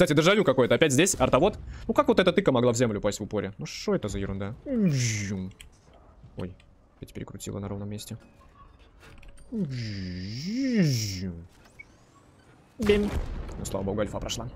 Кстати, дежавю какой-то. Опять здесь артовод. Ну как вот эта тыка могла в землю пасть в упоре? Ну что это за ерунда? Ой, опять перекрутила на ровном месте. Бим. Ну, слава богу, альфа прошла.